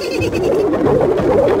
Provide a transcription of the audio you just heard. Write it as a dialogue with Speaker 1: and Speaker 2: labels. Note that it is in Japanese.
Speaker 1: ハハハハ